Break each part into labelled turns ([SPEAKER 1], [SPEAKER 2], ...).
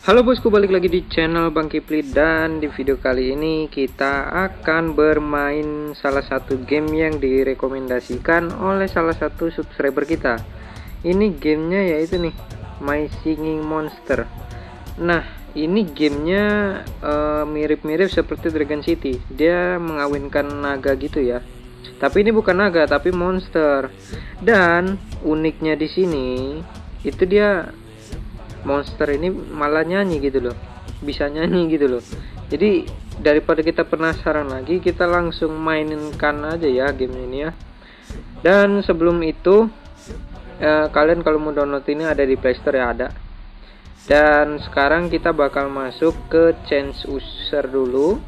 [SPEAKER 1] Halo bosku, balik lagi di channel Bang Kipli dan di video kali ini kita akan bermain salah satu game yang direkomendasikan oleh salah satu subscriber kita. Ini gamenya yaitu nih, My Singing Monster. Nah, ini gamenya eh, mirip-mirip uh, seperti Dragon City. Dia mengawinkan naga gitu ya. Tapi ini bukan naga, tapi monster. Dan uniknya di sini itu dia monster ini malah nyanyi gitu loh. Bisa nyanyi gitu loh. Jadi daripada kita penasaran lagi kita langsung mainkan aja ya game ini ya. Dan sebelum itu eh, kalian kalau mau download ini ada di playstore ya ada. Dan sekarang kita bakal masuk ke change user dulu.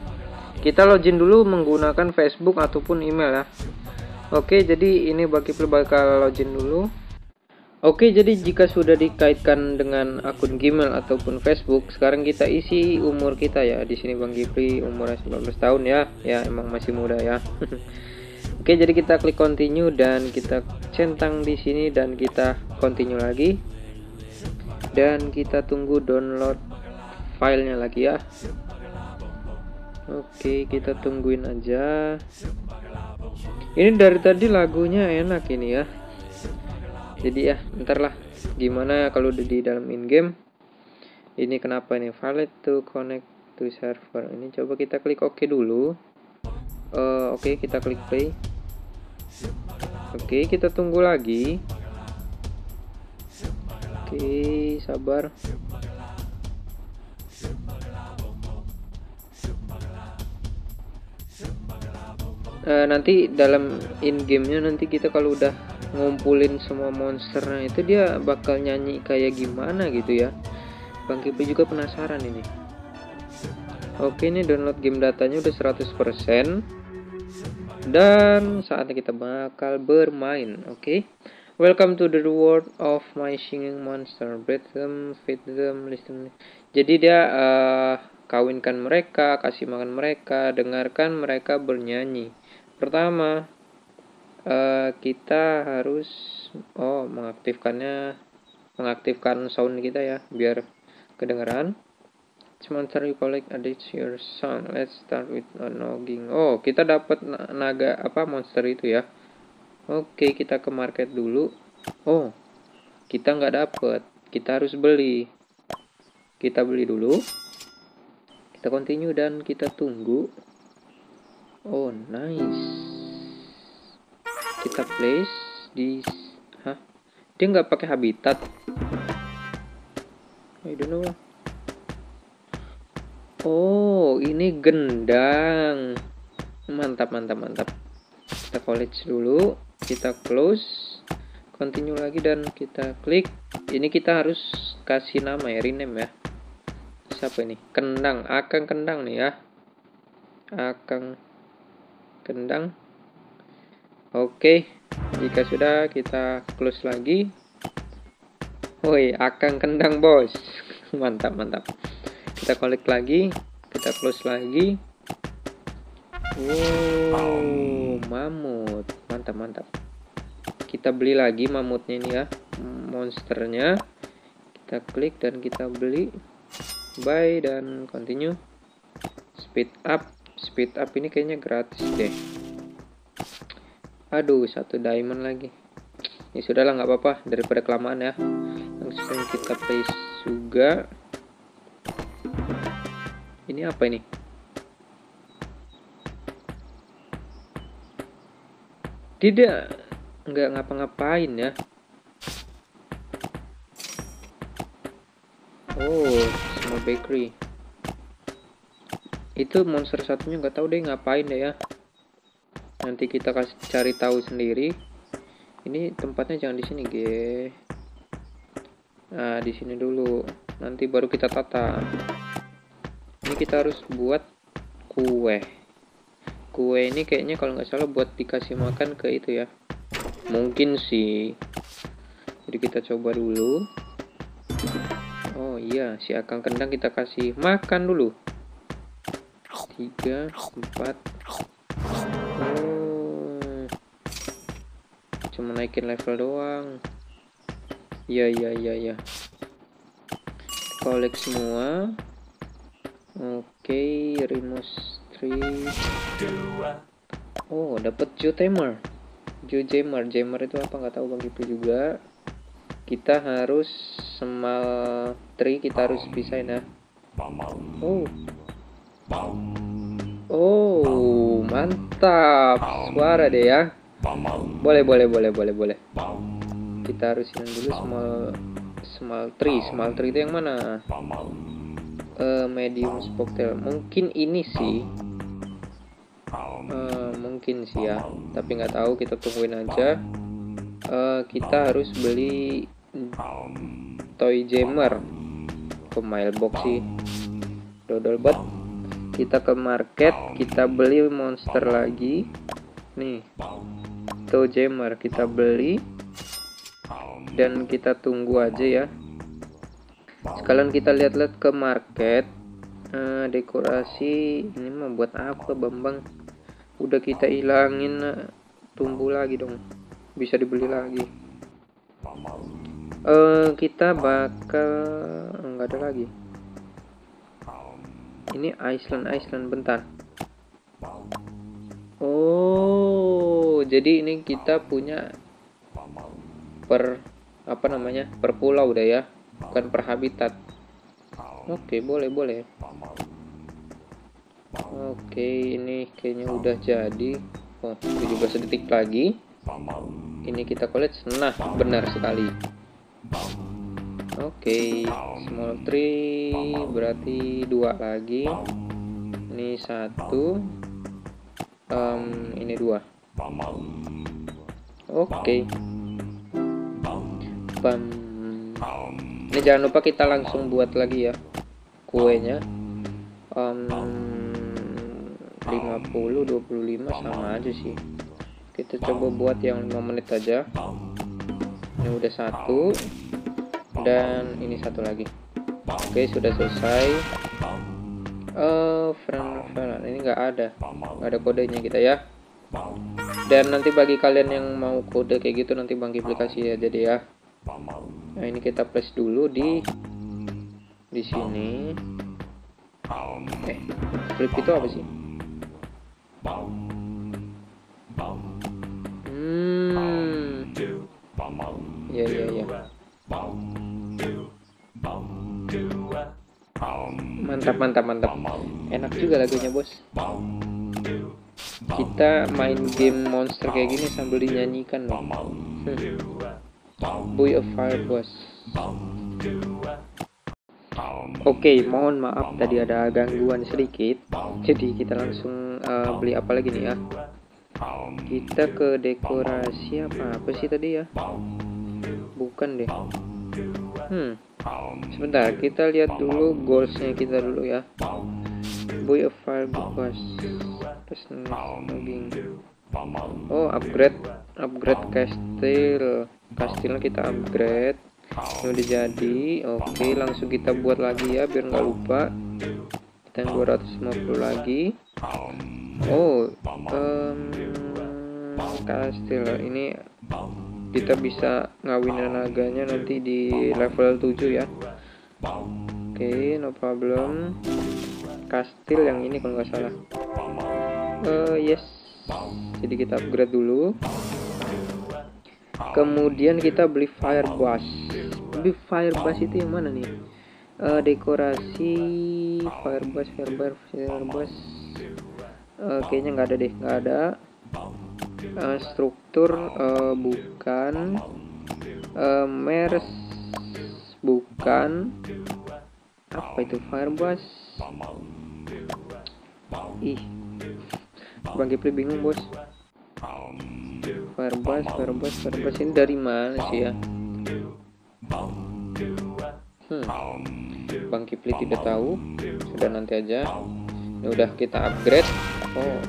[SPEAKER 1] Kita login dulu menggunakan Facebook ataupun email ya. Oke jadi ini bagi bakal login dulu Oke, jadi jika sudah dikaitkan dengan akun Gmail ataupun Facebook, sekarang kita isi umur kita ya. Di sini Bang Gipri umurnya 19 tahun ya. Ya, emang masih muda ya. Oke, jadi kita klik continue dan kita centang di sini dan kita continue lagi. Dan kita tunggu download filenya lagi ya. Oke, kita tungguin aja. Ini dari tadi lagunya enak ini ya jadi ya ntar lah gimana kalau udah di dalam in game ini kenapa ini? Valid to connect to server. Ini coba kita klik OK dulu. Uh, oke okay, kita klik play. Oke okay, kita tunggu lagi. Oke okay, sabar. Uh, nanti dalam in gamenya nanti kita kalau udah ngumpulin semua monsternya itu dia bakal nyanyi kayak gimana gitu ya. Bang Kipi juga penasaran ini. Oke ini download game datanya udah 100% dan saatnya kita bakal bermain oke? Welcome to the world of my singing monster. Breed them, feed them, listen. Jadi dia uh, kawinkan mereka, kasih makan mereka, dengarkan mereka bernyanyi. Pertama uh, kita harus oh mengaktifkannya mengaktifkan sound kita ya biar kedengaran Monster you collect adds your sound. Let's start with a nogging. Oh, kita dapat naga apa monster itu ya. Oke, kita ke market dulu. Oh, kita nggak dapat. Kita harus beli. Kita beli dulu. Kita continue dan kita tunggu. Oh, nice kita place di hah? Dia nggak pakai habitat. I don't know. Oh ini gendang. Mantap mantap mantap. Kita college dulu kita close continue lagi dan kita klik. Ini kita harus kasih nama ya rename ya. Siapa ini? Kendang akan kendang nih ya. Akan kendang Oke, jika sudah kita close lagi. Woi, akan kendang bos. mantap, mantap. Kita collect lagi, kita close lagi. Wow, mamut. Mantap, mantap. Kita beli lagi mamutnya ini ya. Monsternya. Kita klik dan kita beli. Buy dan continue. Speed up. Speed up ini kayaknya gratis deh aduh satu diamond lagi. Ya sudahlah nggak apa-apa. Daripada kelamaan ya. Langsung kita place juga. Ini apa ini? Tidak. Nggak ngapa-ngapain ya. Oh small bakery. Itu monster satunya nggak tahu deh ngapain deh ya nanti kita kasih cari tahu sendiri. Ini tempatnya jangan di sini G. Nah di sini dulu. Nanti baru kita tata. Ini kita harus buat kue. Kue ini kayaknya kalau nggak salah buat dikasih makan ke itu ya. Mungkin sih. Jadi kita coba dulu. Oh iya si akang kendang kita kasih makan dulu. Tiga empat cuma naikin level doang. Iya iya iya iya. Collect semua. Oke okay, remove tree oh dapat geotamer geojamer jammer. Itu apa? Nggak tahu bang itu juga. Kita harus semal tree kita harus pisahin ya. Oh. Oh mantap. Suara deh ya boleh boleh boleh boleh boleh. Kita harus dulu small small tree. Small tree itu yang mana? Uh, medium spoktail mungkin ini sih. Uh, mungkin sih ya. Tapi nggak tahu kita tungguin aja. Uh, kita harus beli toy jammer. Ke mailbox sih. Dodol bot. Kita ke market kita beli monster lagi. Nih toy jammer kita beli. Dan kita tunggu aja ya. Sekalian kita lihat-lihat ke market. Uh, dekorasi ini membuat apa bambang? Udah kita hilangin uh, tumbuh lagi dong. Bisa dibeli lagi. Uh, kita bakal nggak ada lagi. Ini Iceland Iceland bentar. Oh jadi ini kita punya per apa namanya per pulau deh ya. Bukan per habitat. Oke boleh boleh. Oke ini kayaknya udah jadi. Oh 17 detik lagi. Ini kita collect. Nah benar sekali. Oke small tree berarti dua lagi. Ini satu. Um, ini dua oke. Okay. ini jangan lupa kita langsung buat lagi ya kuenya. Um, 50 25 sama aja sih. Kita coba buat yang 5 menit aja. Ini udah satu. Dan ini satu lagi. Oke sudah selesai. Uh, friend friend ini enggak ada. Nggak ada kodenya kita ya dan nanti bagi kalian yang mau kode kayak gitu nanti bang aplikasi ya jadi ya nah ini kita plus dulu di di sini eh flip itu apa sih Iya iya iya. Mantap mantap mantap. Enak juga lagunya bos. Kita main game monster kayak gini sambil dinyanyikan nih. Hmm. Boy of Fire Boss. Oke, okay, mohon maaf tadi ada gangguan sedikit. Jadi kita langsung uh, beli apa lagi nih ya? Kita ke dekorasi apa apa sih tadi ya? bukan deh hmm sebentar kita lihat dulu goalsnya kita dulu ya boy of fire because terus logging oh upgrade. Upgrade castle castle kita upgrade. Ini udah jadi oke langsung kita buat lagi ya biar nggak lupa. Kita 250 lagi. Oh um, kastil. Ini kita bisa ngawinin naganya nanti di level 7 ya. Oke okay, no problem kastil yang ini kalau nggak salah. Uh, yes. Jadi kita upgrade dulu. Kemudian kita beli fire bass. Beli fire bass itu yang mana nih? Uh, dekorasi fire bass fire bass fire bass. Uh, kayaknya nggak ada deh nggak ada. Uh, struktur uh, bukan. Uh, mers bukan. Apa itu firebus ih. Bang Kipli bingung bos. Firebus firebus firebus ini dari mana sih ya? Hmm. bang Kipli tidak tahu. Sudah nanti aja. Ini udah kita upgrade. Oh.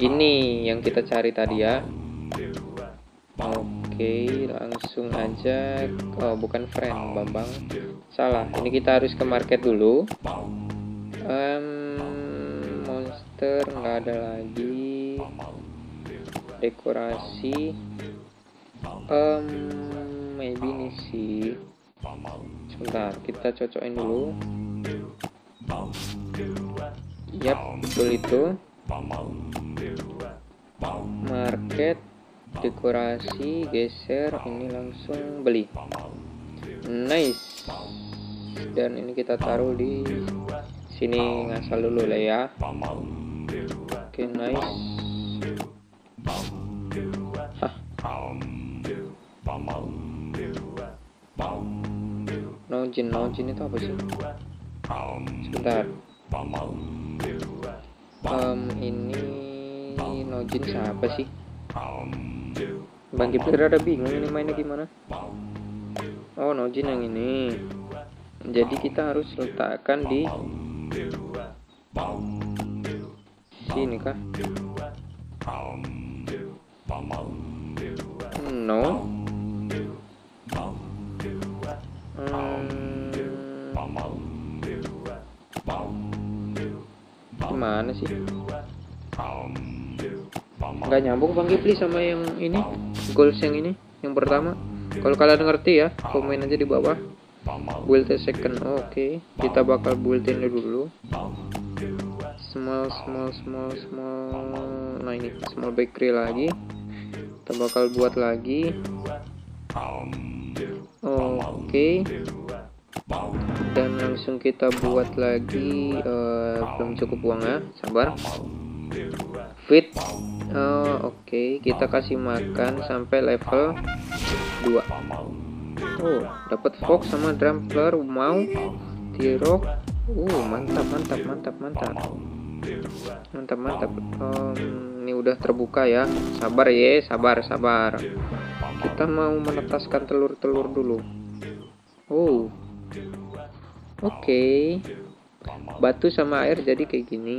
[SPEAKER 1] Ini yang kita cari tadi ya. Oke langsung aja oh bukan friend bambang. Salah. Ini kita harus ke market dulu nggak ada lagi. Dekorasi. Um, maybe ini sih. Sebentar kita cocokin dulu. Yap betul itu. Market dekorasi geser ini langsung beli. Nice. Dan ini kita taruh di sini ngasal dulu lah ya oke okay, nice. Nojin, Nojin itu apa sih? Sebentar. Um, ini Nojin siapa sih? Bang Kipler ada bingung ini mainnya gimana? Oh, Nojin yang ini. Jadi kita harus letakkan di sini kah? No. Hmm, gimana sih? Nggak nyambung Bang Kipli sama yang ini goals yang ini yang pertama. Kalau kalian ngerti ya, komen aja di bawah. Build a second, oke. Okay. Kita bakal buildin dulu. Small, small, small, small. Nah ini small bakery lagi. Kita bakal buat lagi. Oke. Okay. Dan langsung kita buat lagi. Uh, belum cukup uang ya, sabar. Fit. Oh, oke. Okay. Kita kasih makan sampai level 2 Oh, dapat fox sama drumpler mau tirok. Uh, mantap, mantap, mantap, mantap. Mantap. Um, ini udah terbuka ya. Sabar ya, sabar, sabar. Kita mau menetaskan telur-telur dulu. Oh. Oke. Okay. Batu sama air jadi kayak gini.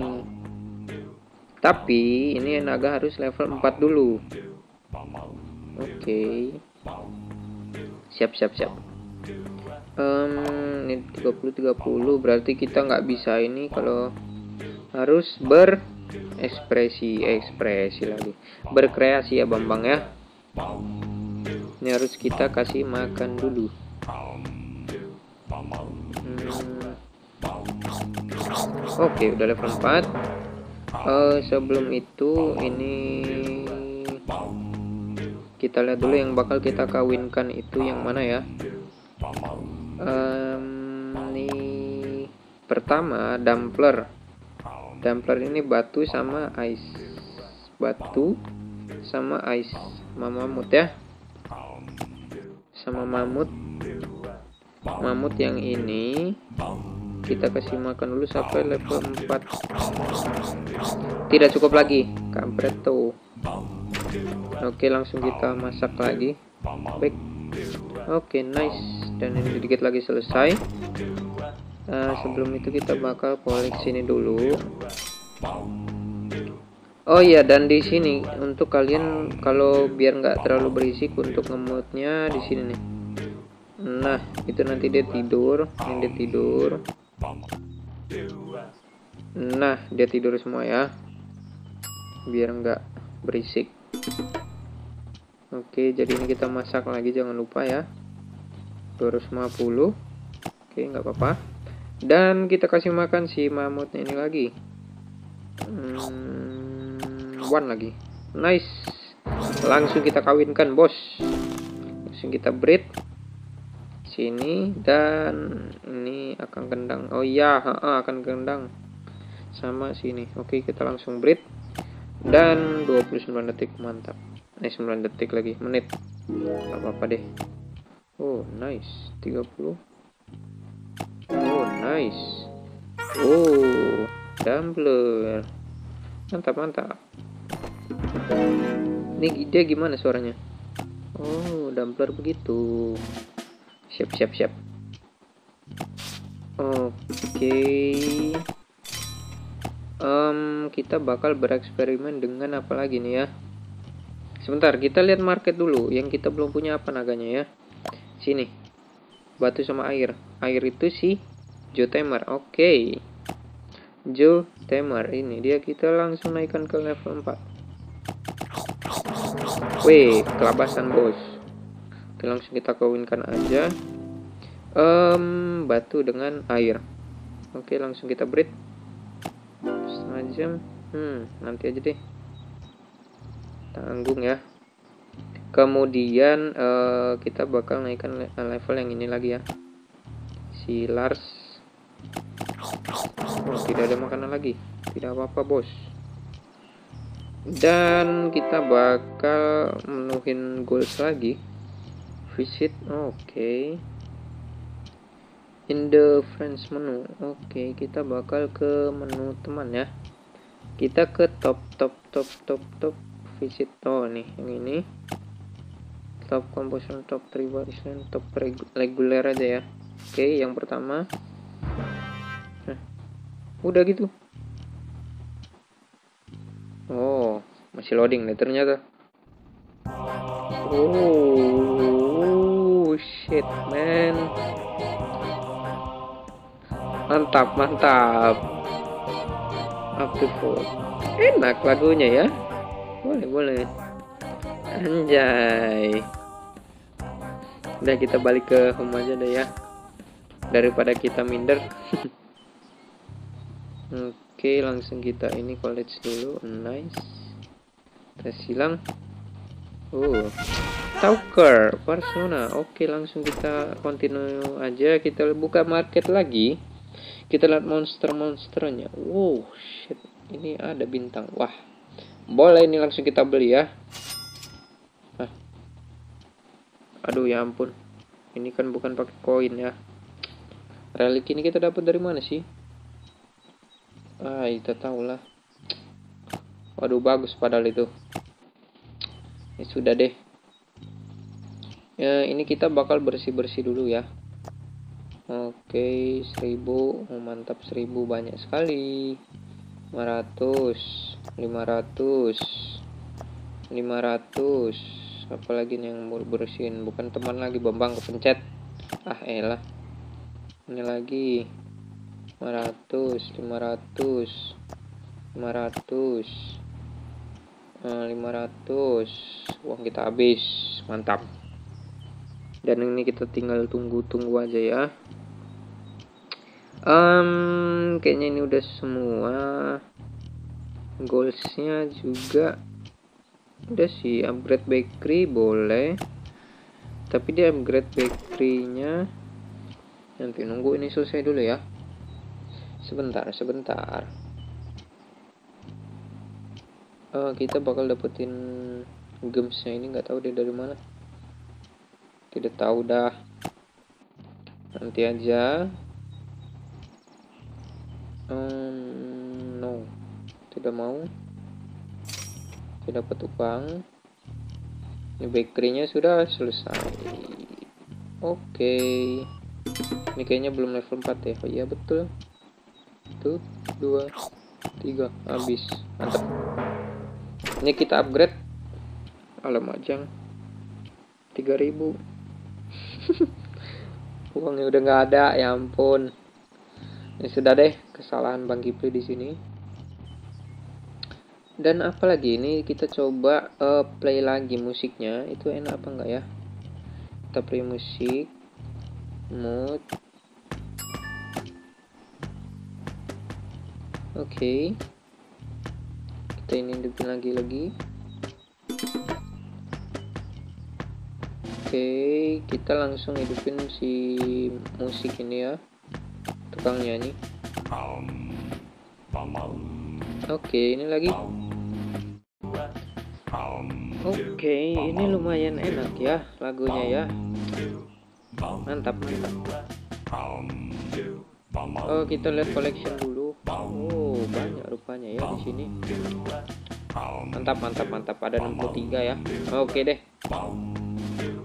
[SPEAKER 1] Tapi ini naga harus level 4 dulu. Oke. Okay siap siap siap um, ini 30 30 berarti kita nggak bisa ini kalau harus berekspresi ekspresi lagi. Berkreasi ya Bambang ya. Ini harus kita kasih makan dulu. Hmm. oke okay, udah level 4 uh, eh, sebelum itu ini kita lihat dulu yang bakal kita kawinkan itu yang mana ya. Um, ini pertama dumpler dumpler ini batu sama ice batu sama ice mamut ya. Sama mamut. Mamut yang ini kita kasih makan dulu sampai level 4 tidak cukup lagi. Kampret tuh. Oke langsung kita masak lagi. Baik. Oke nice. Dan ini sedikit lagi selesai uh, Sebelum itu kita bakal koleksi ini dulu Oh iya dan di sini untuk kalian kalau biar nggak terlalu berisik untuk ngemutnya di sini nih. Nah itu nanti dia tidur, ini dia tidur. Nah dia tidur semua ya, biar nggak berisik. Oke, jadi ini kita masak lagi jangan lupa ya. 250. Oke, nggak apa-apa. Dan kita kasih makan si mamutnya ini lagi. Hmm, one lagi. Nice. Langsung kita kawinkan, bos. Langsung kita breed sini dan ini akan kendang. Oh iya, akan kendang sama sini. Oke, kita langsung breed dan 29 detik mantap eh 9 detik lagi menit apa-apa deh oh nice 30 oh nice oh dumbler mantap mantap ini dia gimana suaranya oh dumbler begitu siap siap siap oke okay. um, kita bakal bereksperimen dengan apa lagi nih ya Sebentar, kita lihat market dulu. Yang kita belum punya apa naganya ya. Sini. Batu sama air. Air itu si Jotemer. Oke. Okay. Jotemer. Ini dia kita langsung naikkan ke level 4. Wih, kelabasan bos. Oke, langsung kita kawinkan aja. um, batu dengan air oke langsung kita breed setengah jam hmm nanti aja deh tanggung ya kemudian uh, kita bakal naikkan level yang ini lagi ya si Lars tidak ada makanan lagi. Tidak apa-apa bos. Dan kita bakal menuhin goals lagi. Visit oke. Okay. in the friends menu oke. Okay, kita bakal ke menu teman ya. Kita ke top top top top top visit. Oh nih yang ini. Top composition top tribal top reguler aja ya. Oke okay, yang pertama nah, udah gitu. Oh masih loading nih ternyata. Oh shit man. Mantap mantap. Up to four. Enak lagunya ya. Boleh boleh. Anjay. Udah kita balik ke home aja deh ya. Daripada kita minder oke langsung kita ini college dulu. Nice. Tes silang oh. Talker Persona oke langsung kita continue aja. Kita buka market lagi. Kita lihat monster-monsternya. Wow shit. Ini ada bintang. Wah. Boleh ini langsung kita beli ya. Hah. aduh ya ampun. Ini kan bukan pakai koin ya. Relik ini kita dapat dari mana sih ah kita tahu lah waduh bagus padahal itu. Ya sudah deh. Ya ini kita bakal bersih-bersih dulu ya. Oke 1000 oh, mantap 1000 banyak sekali. 500 500 500 apalagi yang mau bersihin bukan teman lagi bambang kepencet. Ah elah. Ini lagi 500 500 500 500 uang kita habis. Mantap. Dan ini kita tinggal tunggu-tunggu aja ya. Um, kayaknya ini udah semua. Goalsnya juga udah sih. Upgrade bakery boleh. Tapi dia upgrade bakerynya. Nanti nunggu ini selesai dulu ya sebentar sebentar. Uh, kita bakal dapetin gemsnya ini nggak tahu dia dari mana. Tidak tahu dah. Nanti aja. Um, no. Tidak mau. Tidak dapat uang. Ini bakerynya sudah selesai. Oke. Okay. ini kayaknya belum level 4 ya. Oh iya betul tuh dua tiga habis mantap ini kita upgrade alam ajang 3000 uangnya udah nggak ada ya ampun ini sudah deh kesalahan Bang Kipli di sini. Dan apalagi ini kita coba uh, play lagi musiknya. Itu enak apa enggak ya? Kita play musik. Mood. Oke. Okay. Kita ini hidupin lagi lagi. Oke, okay, kita langsung hidupin si musik ini ya. Tukang nyanyi oke ini lagi. Oke ini lumayan enak ya lagunya ya. Mantap mantap. Oh kita lihat collection dulu oh banyak rupanya ya di sini. Mantap mantap mantap. Ada 63 ya. Oke deh.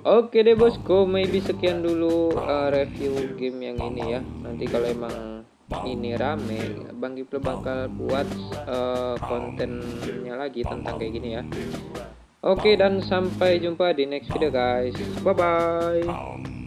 [SPEAKER 1] Oke deh bosku, maybe sekian dulu uh, review game yang ini ya. Nanti kalau emang ini rame, Bang Giple bakal buat uh, kontennya lagi tentang kayak gini ya. Oke dan sampai jumpa di next video guys. Bye bye.